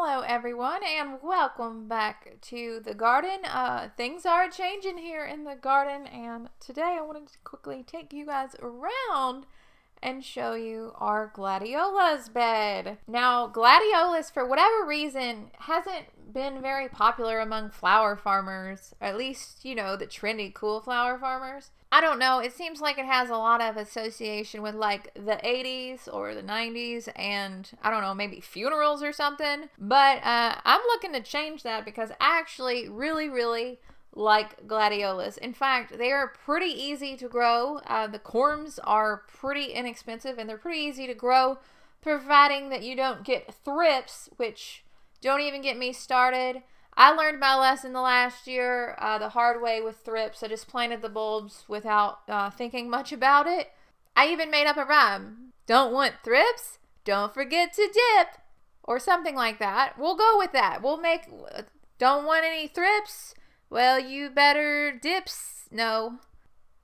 Hello everyone and welcome back to the garden. Uh, things are changing here in the garden and today I wanted to quickly take you guys around and show you our gladiolus bed. Now gladiolus for whatever reason hasn't been very popular among flower farmers, at least you know the trendy cool flower farmers. I don't know. It seems like it has a lot of association with like the 80s or the 90s and I don't know, maybe funerals or something. But uh, I'm looking to change that because I actually really, really like gladiolus. In fact, they are pretty easy to grow. Uh, the corms are pretty inexpensive and they're pretty easy to grow, providing that you don't get thrips, which don't even get me started. I learned my lesson the last year uh, the hard way with thrips. I just planted the bulbs without uh, thinking much about it. I even made up a rhyme. Don't want thrips? Don't forget to dip. Or something like that. We'll go with that. We'll make. Don't want any thrips? Well, you better dips. No.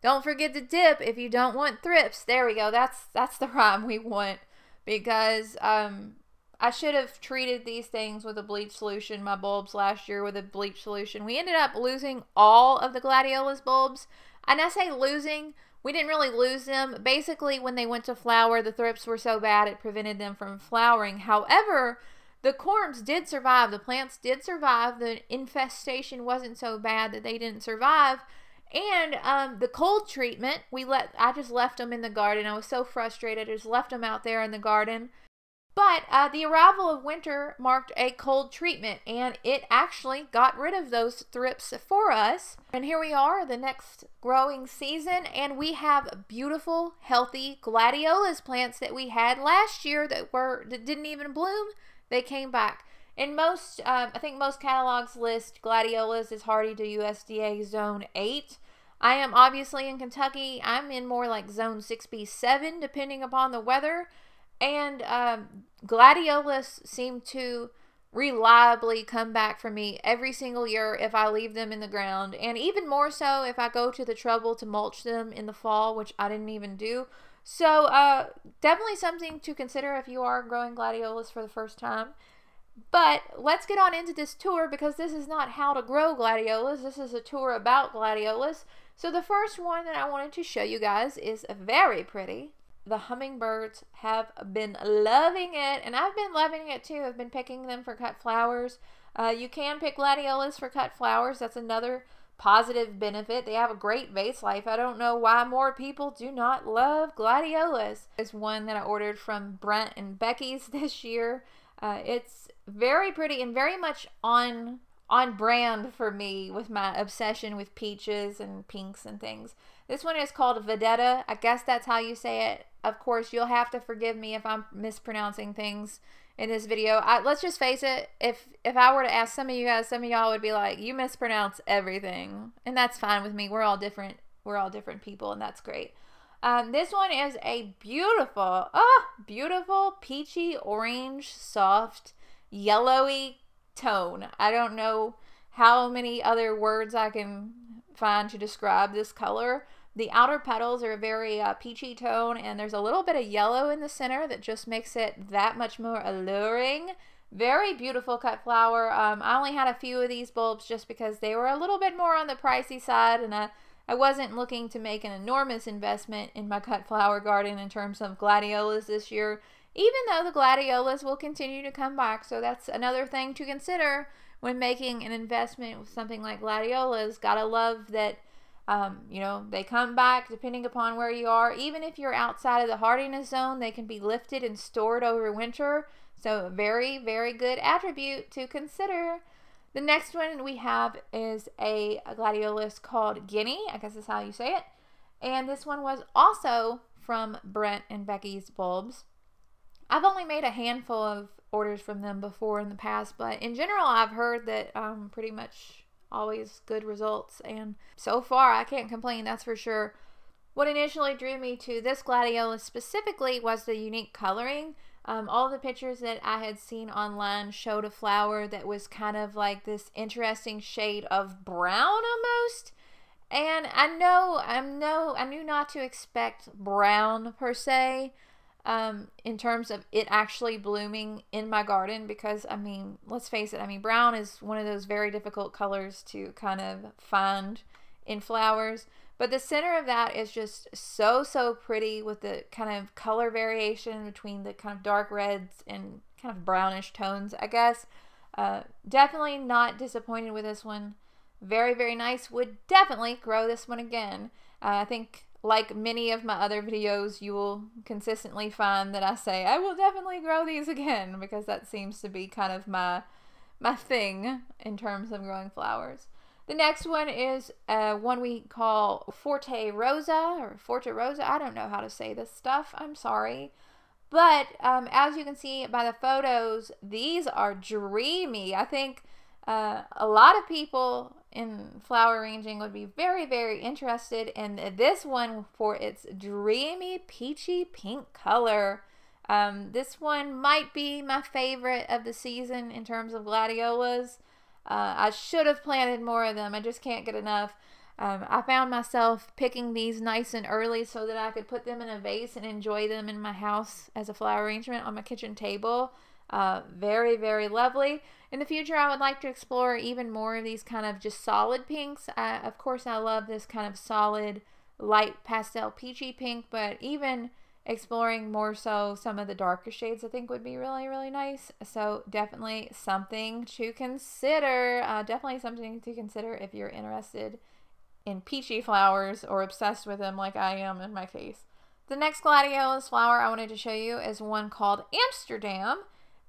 Don't forget to dip if you don't want thrips. There we go. That's that's the rhyme we want because um I should have treated these things with a bleach solution, my bulbs last year with a bleach solution. We ended up losing all of the gladiolus bulbs. And I say losing, we didn't really lose them. Basically, when they went to flower, the thrips were so bad it prevented them from flowering. However, the corms did survive. The plants did survive. The infestation wasn't so bad that they didn't survive. And um, the cold treatment, we let I just left them in the garden. I was so frustrated. I just left them out there in the garden. But uh, the arrival of winter marked a cold treatment, and it actually got rid of those thrips for us. And here we are, the next growing season, and we have beautiful, healthy gladiolus plants that we had last year that were that didn't even bloom. They came back. In most, um, I think most catalogs list gladiolus as hardy to USDA Zone 8. I am obviously in Kentucky. I'm in more like Zone 6B7, depending upon the weather. And um, gladiolus seem to reliably come back for me every single year if I leave them in the ground. And even more so if I go to the trouble to mulch them in the fall, which I didn't even do. So, uh, definitely something to consider if you are growing gladiolus for the first time. But let's get on into this tour because this is not how to grow gladiolus. This is a tour about gladiolus. So the first one that I wanted to show you guys is very pretty the hummingbirds have been loving it, and I've been loving it too. I've been picking them for cut flowers. Uh, you can pick gladiolus for cut flowers. That's another positive benefit. They have a great vase life. I don't know why more people do not love gladiolus. It's one that I ordered from Brent and Becky's this year. Uh, it's very pretty and very much on on brand for me with my obsession with peaches and pinks and things. This one is called Vedetta. I guess that's how you say it. Of course, you'll have to forgive me if I'm mispronouncing things in this video. I, let's just face it. If if I were to ask some of you guys, some of y'all would be like, "You mispronounce everything," and that's fine with me. We're all different. We're all different people, and that's great. Um, this one is a beautiful, ah, beautiful peachy orange, soft, yellowy tone. I don't know how many other words I can find to describe this color. The outer petals are a very uh, peachy tone, and there's a little bit of yellow in the center that just makes it that much more alluring. Very beautiful cut flower. Um, I only had a few of these bulbs just because they were a little bit more on the pricey side, and I, I wasn't looking to make an enormous investment in my cut flower garden in terms of gladiolas this year, even though the gladiolas will continue to come back. So that's another thing to consider when making an investment with something like gladiolas. Gotta love that um, you know, they come back depending upon where you are. Even if you're outside of the hardiness zone, they can be lifted and stored over winter. So, very, very good attribute to consider. The next one we have is a, a gladiolus called Guinea. I guess is how you say it. And this one was also from Brent and Becky's bulbs. I've only made a handful of orders from them before in the past, but in general, I've heard that um, pretty much always good results. And so far, I can't complain, that's for sure. What initially drew me to this gladiolus specifically was the unique coloring. Um, all the pictures that I had seen online showed a flower that was kind of like this interesting shade of brown almost. And I know, I know, I knew not to expect brown per se. Um, in terms of it actually blooming in my garden because I mean, let's face it, I mean, brown is one of those very difficult colors to kind of find in flowers. But the center of that is just so, so pretty with the kind of color variation between the kind of dark reds and kind of brownish tones, I guess. Uh, definitely not disappointed with this one. Very, very nice. Would definitely grow this one again. Uh, I think like many of my other videos, you will consistently find that I say, I will definitely grow these again because that seems to be kind of my, my thing in terms of growing flowers. The next one is uh, one we call Forte Rosa or Forte Rosa. I don't know how to say this stuff. I'm sorry. But um, as you can see by the photos, these are dreamy. I think uh, a lot of people in flower arranging would be very, very interested in this one for its dreamy peachy pink color. Um, this one might be my favorite of the season in terms of gladiolas. Uh, I should have planted more of them. I just can't get enough. Um, I found myself picking these nice and early so that I could put them in a vase and enjoy them in my house as a flower arrangement on my kitchen table. Uh, very, very lovely. In the future, I would like to explore even more of these kind of just solid pinks. I, of course, I love this kind of solid, light pastel peachy pink, but even exploring more so some of the darker shades I think would be really, really nice. So definitely something to consider. Uh, definitely something to consider if you're interested in peachy flowers or obsessed with them like I am in my case. The next gladiolus flower I wanted to show you is one called Amsterdam.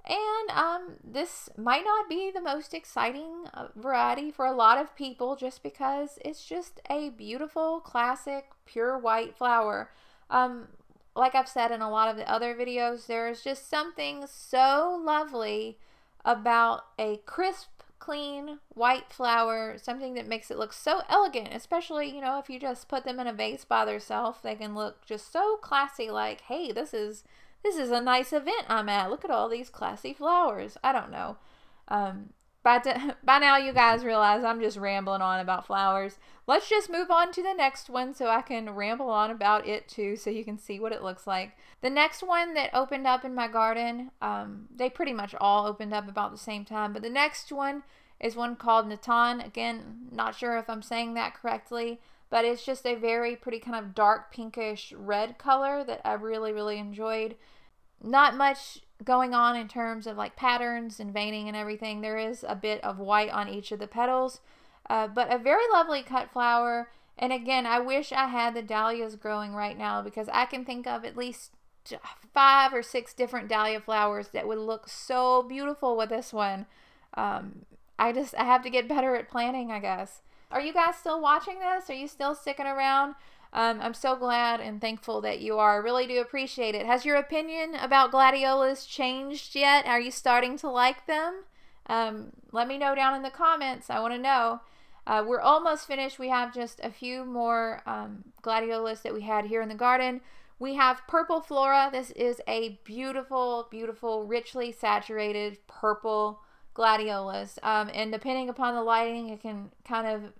And um, this might not be the most exciting uh, variety for a lot of people just because it's just a beautiful, classic, pure white flower. Um, like I've said in a lot of the other videos, there's just something so lovely about a crisp, clean, white flower, something that makes it look so elegant, especially, you know, if you just put them in a vase by themselves, they can look just so classy like, hey, this is this is a nice event I'm at. Look at all these classy flowers. I don't know. Um, by, to, by now, you guys realize I'm just rambling on about flowers. Let's just move on to the next one so I can ramble on about it too so you can see what it looks like. The next one that opened up in my garden, um, they pretty much all opened up about the same time, but the next one is one called Natan. Again, not sure if I'm saying that correctly, but it's just a very pretty kind of dark pinkish red color that I really, really enjoyed not much going on in terms of like patterns and veining and everything. There is a bit of white on each of the petals, uh, but a very lovely cut flower. And again, I wish I had the dahlias growing right now because I can think of at least five or six different dahlia flowers that would look so beautiful with this one. Um, I just, I have to get better at planting, I guess. Are you guys still watching this? Are you still sticking around? Um, I'm so glad and thankful that you are. I really do appreciate it. Has your opinion about gladiolas changed yet? Are you starting to like them? Um, let me know down in the comments. I want to know. Uh, we're almost finished. We have just a few more um, gladiolas that we had here in the garden. We have purple flora. This is a beautiful, beautiful, richly saturated purple gladiolus. Um, and depending upon the lighting, it can kind of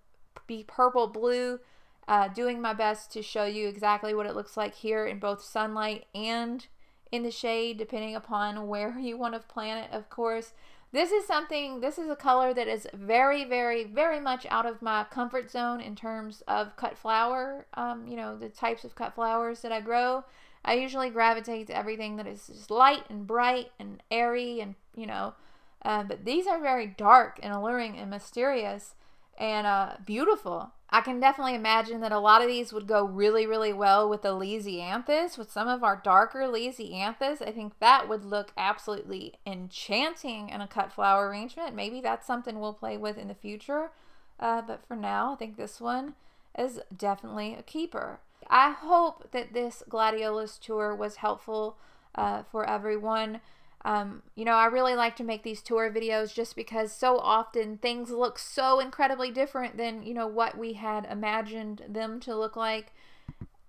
be purple blue uh, doing my best to show you exactly what it looks like here in both sunlight and in the shade, depending upon where you want to plant it, of course. This is something, this is a color that is very, very, very much out of my comfort zone in terms of cut flower, um, you know, the types of cut flowers that I grow. I usually gravitate to everything that is just light and bright and airy and, you know, uh, but these are very dark and alluring and mysterious and uh, beautiful. I can definitely imagine that a lot of these would go really, really well with the Lisianthus, with some of our darker Lisianthus. I think that would look absolutely enchanting in a cut flower arrangement. Maybe that's something we'll play with in the future. Uh, but for now, I think this one is definitely a keeper. I hope that this Gladiolus tour was helpful uh, for everyone. Um, you know, I really like to make these tour videos just because so often things look so incredibly different than, you know, what we had imagined them to look like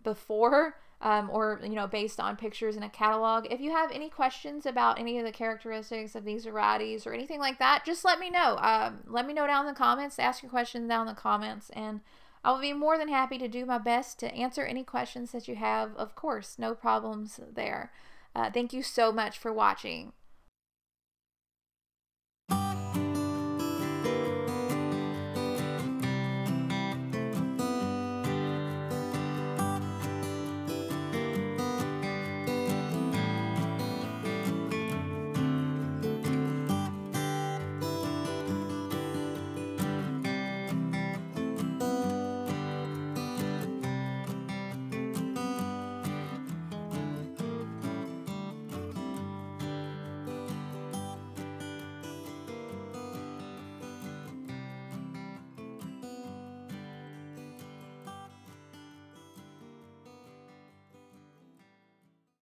before um, or, you know, based on pictures in a catalog. If you have any questions about any of the characteristics of these varieties or anything like that, just let me know. Um, let me know down in the comments. Ask your questions down in the comments and I will be more than happy to do my best to answer any questions that you have. Of course, no problems there. Uh, thank you so much for watching.